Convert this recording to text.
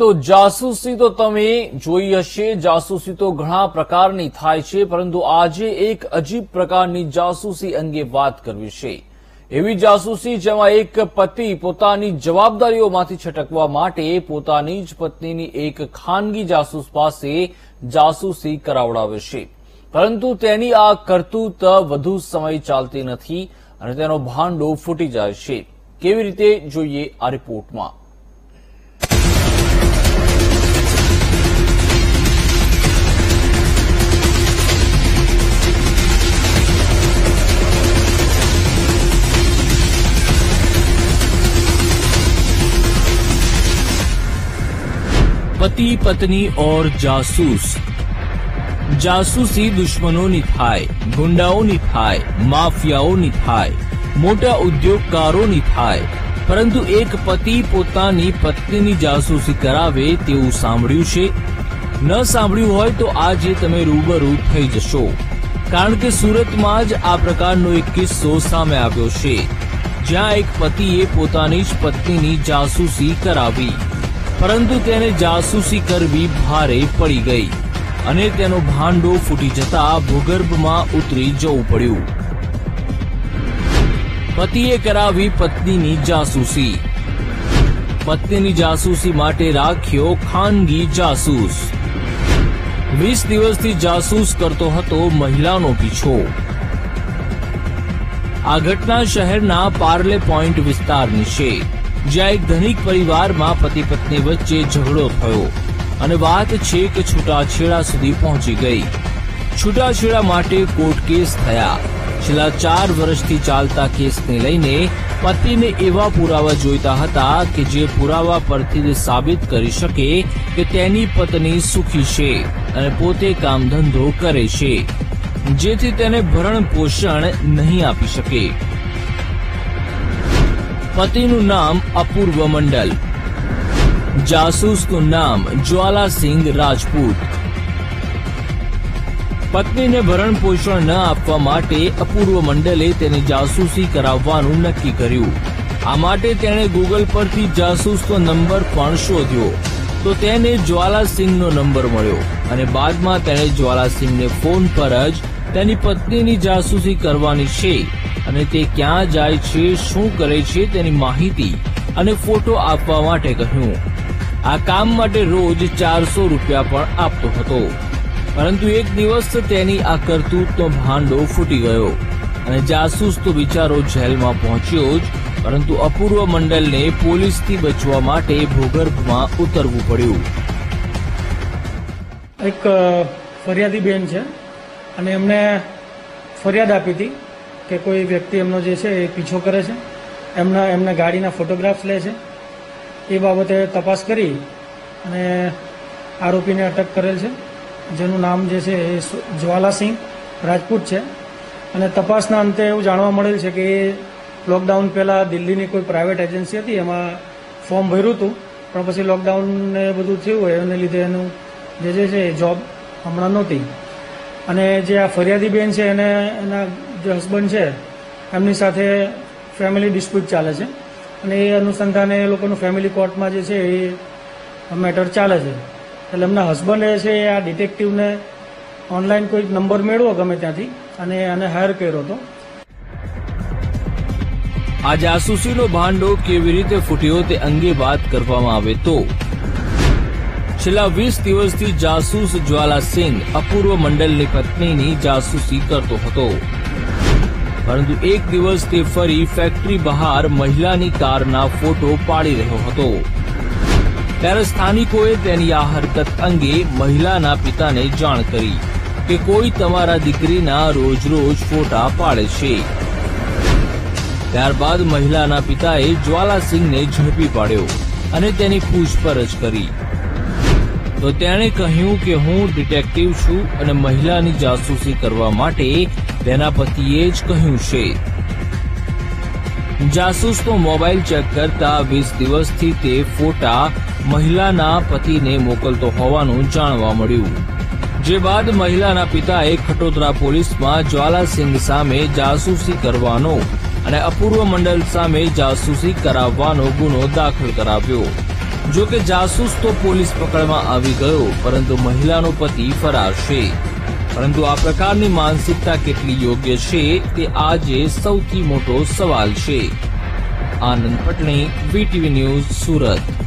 તો જાસૂસી તો તમે જોઈ હશે. જાસૂસી તો ઘણા પ્રકારની થાય છે, પરંતુ આજે એક અજીબ પ્રકારની જાસૂસી અંગે વાત કરવી છે. એવી જાસૂસી જેમાં એક પતિ પોતાની જવાબદારીઓમાંથી છટકવા માટે પોતાની જ પત્નીની એક ખાનગી જાસૂસ પાસે જાસૂસી કરાવડાવે છે. પરંતુ તેની આ કરતૂત વધુ સમય ચાલતી નથી અને તેનો ભાંડો ફૂટી જાય છે. કેવી રીતે જોઈએ આ રિપોર્ટમાં? પતિ, પત્ની ઓર જાસૂસ. જાસૂસી દુશ્મનોની થાય ગુંડાઓની થાય માફિયાઓની થાય મોટા ઉદ્યોગકારોની થાય પરંતુ એક પતિ પોતાની પત્નીની જાસૂસી કરાવે તેવું સાંભળ્યું છે. ન સાંભળ્યું હોય તો આજે તમે રૂબરૂ થઈ જશો. કારણ કે સુરતમાં જ આ પ્રકારનો એક કિસ્સો સામે આવ્યો છે. જ્યાં એક પતિએ પોતાની જ પત્નીની જાસૂસી કરાવી. પરંતુ તેને જાસૂસી કરવી ભારે પડી ગઈ અને તેનો ભાંડો ફૂટી જતા ભૂગર્ભમાં ઉતરી જવું પડ્યું. પતિએ કરાવી પત્નીની જાસૂસી. પત્નીની જાસૂસી માટે રાખ્યો ખાનગી જાસૂસ. વીસ દિવસથી જાસૂસ કરતો હતો મહિલાનો પીછો. આ ઘટના શહેરના પાર્લે પોઈન્ટ વિસ્તારની છે. જ્યાં એક ધનિક પરિવારમાં પતિ પત્ની વચ્ચે ઝઘડો થયો અને વાત છે કે છૂટાછેડા સુધી પહોંચી ગઈ. છૂટાછેડા માટે કોર્ટ કેસ થયા. છેલ્લા ચાર વર્ષથી ચાલતા કેસને લઈને પતિને એવા પુરાવા જોઈતા હતા કે જે પુરાવા પરથી સાબિત કરી શકે કે તેની પત્ની સુખી છે અને પોતે કામ ધંધો કરે છે, જેથી તેને ભરણ પોષણ નહીં આપી શકે. પતિનું નામ અપૂર્વ મંડલ. જાસૂસનું નામ જ્વાલાસિંહ રાજપૂત. પત્નીને ભરણ પોષણ ન આપવા માટે અપૂર્વ મંડલે તેને જાસૂસી કરાવવાનું નક્કી કર્યું. આ માટે તેણે ગૂગલ પરથી જાસૂસનો નંબર પણ શોધ્યો. તો તેને જ્વાલાસિંહનો નંબર મળ્યો અને બાદમાં તેણે જ્વાલાસિંહને ફોન પર જ તેની પત્નીની જાસૂસી કરવાની છે. અને તે ક્યાં જાય છે, શું કરે છે તેની માહિતી અને ફોટો આપવા માટે કહ્યું. આ કામ માટે રોજ ચારસો રૂપિયા પણ આપતો હતો. પરંતુ એક દિવસ તેની આ કરતૂતનો ભાંડો ફૂટી ગયો અને જાસૂસ તો બિચારો જેલમાં પહોંચ્યો જ, પરંતુ અપૂર્વ મંડલને પોલીસથી બચવા માટે ભૂગર્ભમાં ઉતરવું પડ્યું. એક ફરિયાદી બેન છે અને એમને ફરિયાદ આપી હતી. કે કોઈ વ્યક્તિ એમનો જે છે એ પીછો કરે છે? એમના એમના ગાડીના ફોટોગ્રાફ્સ લે છે? એ બાબતે તપાસ કરી અને આરોપીને અટક કરેલ છે. જેનું નામ જે છે એ જ્વાલાસિંહ રાજપૂત છે. અને તપાસના અંતે એવું જાણવા મળેલ છે કે એ લોકડાઉન પહેલાં દિલ્હીની કોઈ પ્રાઇવેટ એજન્સી હતી, એમાં ફોર્મ ભર્યું હતું. પણ પછી લોકડાઉનને બધું થયું હોય, એને લીધે એનું જે જે છે જોબ હમણાં નહોતી. અને જે આ ફરિયાદી બેન છે એને એના જે હસબન્ડ છે, એમની સાથે ફેમિલી ડિસ્પ્યુટ ચાલે છે. અને એ અનુસંધાને એ લોકોનું ફેમિલી કોર્ટમાં જે છે, એ મેટર ચાલે છે. એટલે એમના હસબન્ડ એ છે, એ આ ડિટેક્ટિવને ઓનલાઈન કોઈ નંબર મેળવો ગમે ત્યાંથી, અને એને હાયર કર્યો હતો. આ જાસૂસીનો ભાંડો કેવી રીતે ફૂટ્યો તે અંગે વાત કરવામાં આવે તો. છેલ્લા વીસ દિવસથી જાસૂસ જ્વાલા સિંઘ અપૂર્વ મંડલની પત્નીની જાસૂસી કરતો હતો. પરંતુ એક દિવસ તે ફરી ફેક્ટરી બહાર મહિલાની કારના ફોટો પાડી રહ્યો હતો. ત્યારે સ્થાનિકોએ તેની આ હરકત અંગે મહિલાના પિતાને જાણ કરી કે કોઈ તમારા દીકરીના રોજ રોજ ફોટા પાડે છે. ત્યારબાદ મહિલાના પિતાએ જ્વાલાસિંહને ઝડપી પાડ્યો અને તેની પૂછપરછ કરી. તો તેણે કહ્યું કે હું ડિટેક્ટિવ છું અને મહિલાની જાસૂસી કરવા માટે તેના પતિએ જ કહ્યું છે. જાસૂસનો મોબાઈલ ચેક કરતા વીસ દિવસથી તે ફોટા મહિલાના પતિને મોકલતો હોવાનું જાણવા મળ્યું. જે બાદ મહિલાના પિતાએ ખટોદરા પોલીસમાં જ્વાલાસિંહ સામે જાસૂસી કરવાનો અને અપૂર્વ મંડળ સામે જાસૂસી કરાવવાનો ગુનો દાખલ કરાવ્યો. જો કે જાસૂસ તો પોલીસ પકડમાં આવી ગયો, પરંતુ મહિલાનો પતિ ફરાર છે. પરંતુ આ પ્રકારની માનસિકતા કેટલી યોગ્ય છે તે આજે સૌથી મોટો સવાલ છે. Anand Patni, VTV news, Surat.